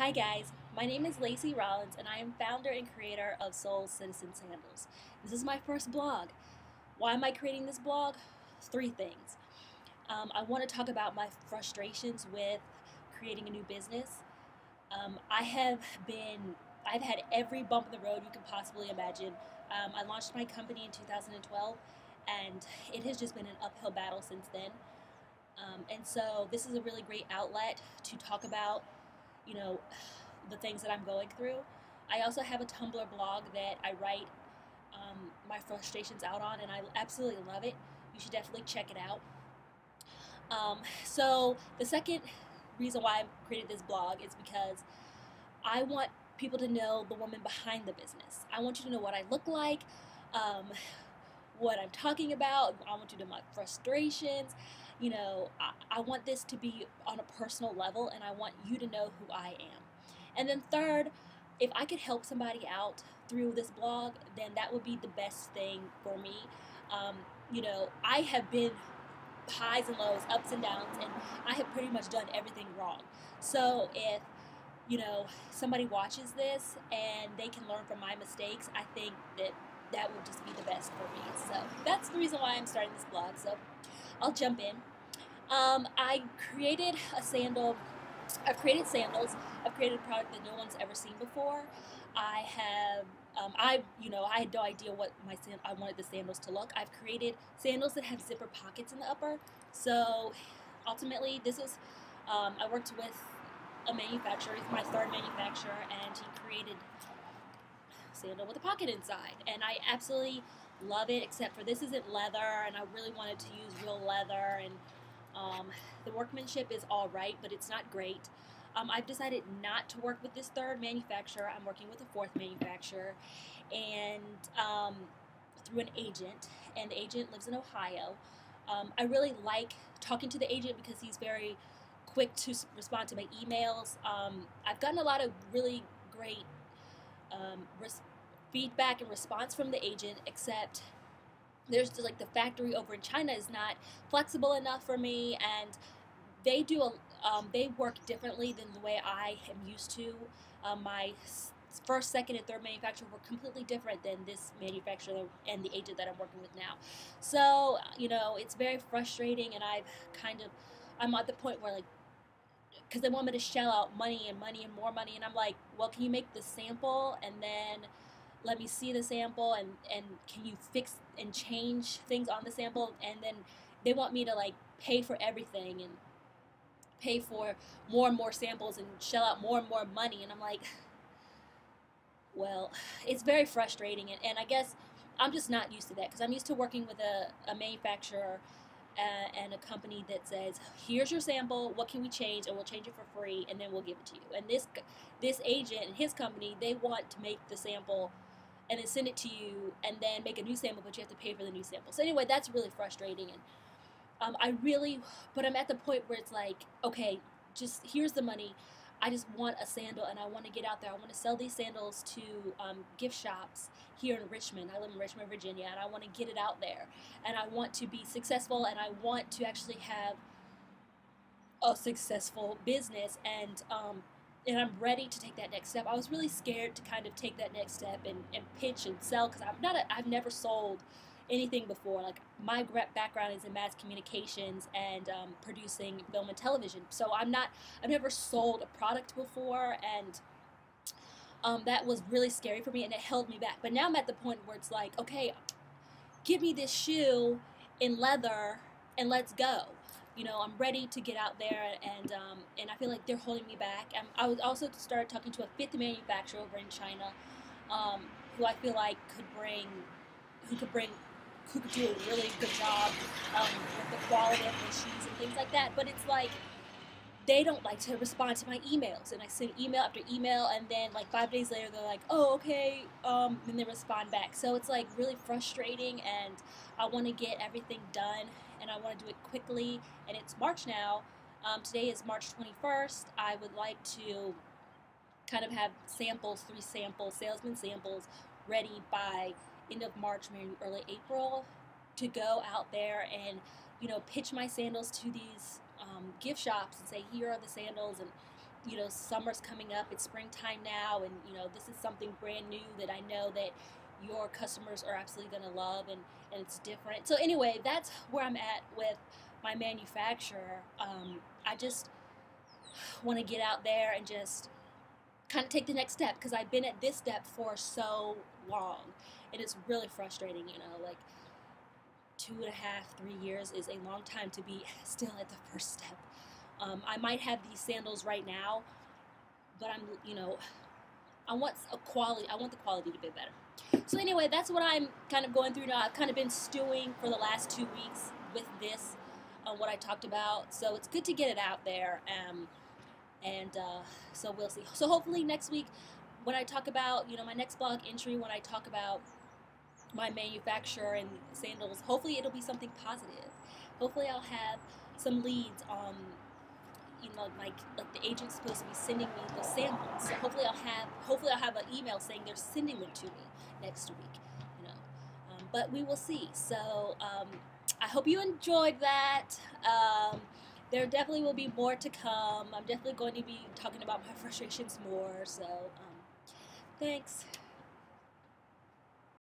Hi guys, my name is Lacey Rollins and I am founder and creator of Soles Citizen Sandals. This is my first blog. Why am I creating this blog? Three things. Um, I want to talk about my frustrations with creating a new business. Um, I have been, I've had every bump in the road you can possibly imagine. Um, I launched my company in 2012 and it has just been an uphill battle since then. Um, and so this is a really great outlet to talk about you know, the things that I'm going through. I also have a Tumblr blog that I write um, my frustrations out on, and I absolutely love it. You should definitely check it out. Um, so, the second reason why I created this blog is because I want people to know the woman behind the business. I want you to know what I look like, um, what I'm talking about. I want you to know my frustrations you know, I, I want this to be on a personal level and I want you to know who I am. And then, third, if I could help somebody out through this blog, then that would be the best thing for me. Um, you know, I have been highs and lows, ups and downs, and I have pretty much done everything wrong. So if you know somebody watches this and they can learn from my mistakes, I think that that would just be the best for me. So that's the reason why I'm starting this blog. So I'll jump in. Um, I created a sandal. I've created sandals. I've created a product that no one's ever seen before. I have, um, I, you know, I had no idea what my sand- I wanted the sandals to look. I've created sandals that have zipper pockets in the upper. So, ultimately, this is, um, I worked with a manufacturer. He's my third manufacturer, and he created a sandal with a pocket inside, and I absolutely love it. Except for this isn't leather, and I really wanted to use real leather and um, the workmanship is all right, but it's not great. Um, I've decided not to work with this third manufacturer. I'm working with a fourth manufacturer, and um, through an agent. And the agent lives in Ohio. Um, I really like talking to the agent because he's very quick to respond to my emails. Um, I've gotten a lot of really great um, feedback and response from the agent, except there's just like the factory over in China is not flexible enough for me, and they do a um, they work differently than the way I am used to. Um, my first, second, and third manufacturer were completely different than this manufacturer and the agent that I'm working with now. So you know, it's very frustrating, and I've kind of I'm at the point where like because they want me to shell out money and money and more money, and I'm like, well, can you make the sample and then let me see the sample and and can you fix and change things on the sample? And then they want me to like pay for everything and pay for more and more samples and shell out more and more money. And i'm like well it's very frustrating. And, and i guess i'm just not used to that because i'm used to working with a, a manufacturer uh, and a company that says here's your sample. What can we change? And we'll change it for free and then we'll give it to you. And this this agent and his company they want to make the sample and then send it to you and then make a new sample, but you have to pay for the new sample. So anyway, that's really frustrating. And um, I really, but I'm at the point where it's like, okay, just here's the money. I just want a sandal and I want to get out there. I want to sell these sandals to um, gift shops here in Richmond. I live in Richmond, Virginia, and I want to get it out there. And I want to be successful and I want to actually have a successful business and um, and I'm ready to take that next step. I was really scared to kind of take that next step and, and pitch and sell because I'm not a, I've never sold anything before. Like my background is in mass communications and um, producing film and television, so I'm not I've never sold a product before, and um, that was really scary for me, and it held me back. But now I'm at the point where it's like, okay, give me this shoe in leather and let's go you know, I'm ready to get out there, and um, and I feel like they're holding me back. I was also started talking to a fifth manufacturer over in China, um, who I feel like could bring, who could bring, who could do a really good job um, with the quality of the shoes and things like that. But it's like they don't like to respond to my emails, and I send email after email, and then like five days later they're like, "Oh, okay," um, then they respond back. So it's like really frustrating, and I want to get everything done and I want to do it quickly. And it's March now. Um, today is March 21st. I would like to kind of have samples, three samples, salesman samples, ready by end of March, maybe early April, to go out there and you know pitch my sandals to these um, gift shops and say here are the sandals and you know, summer's coming up. It's springtime now, and you know, this is something brand new that I know that your customers are absolutely going to love, and and it's different. So anyway, that's where I'm at with my manufacturer. Um, I just want to get out there and just kind of take the next step because I've been at this step for so long, and it's really frustrating. You know, like two and a half, three years is a long time to be still at the first step. Um, I might have these sandals right now, but I'm, you know, I want a quality. I want the quality to be better. So anyway, that's what I'm kind of going through now. I've kind of been stewing for the last two weeks with this, uh, what I talked about. So it's good to get it out there. Um, and uh, so we'll see. So hopefully next week, when I talk about, you know, my next blog entry, when I talk about my manufacturer and sandals, hopefully it'll be something positive. Hopefully I'll have some leads on you know, like like the agent's supposed to be sending me the samples. So hopefully I'll have hopefully I'll have an email saying they're sending them to me next week. You know, um, but we will see. So um, I hope you enjoyed that. Um, there definitely will be more to come. I'm definitely going to be talking about my frustrations more. So um, thanks.